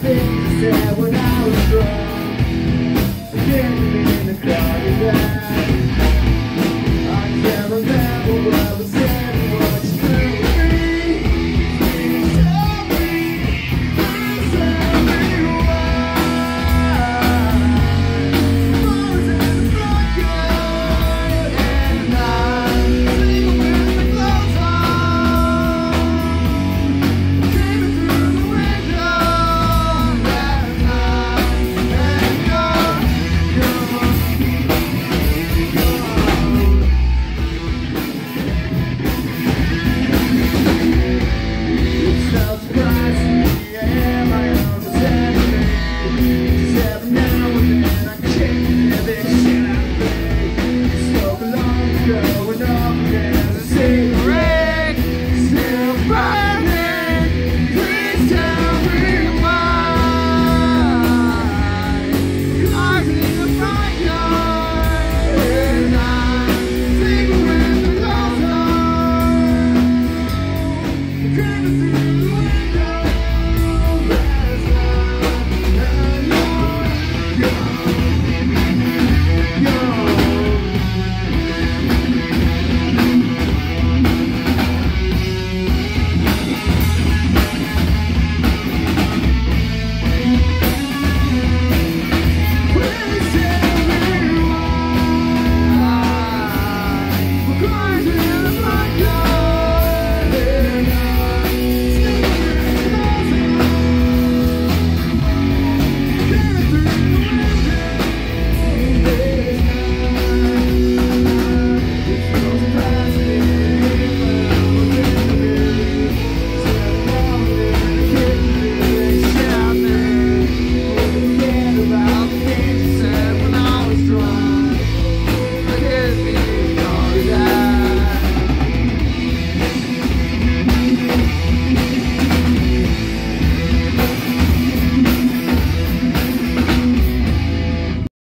things said were going up and still burning. Please tell me why. I'm the bright and I'm with the. Couldn't